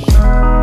Bye.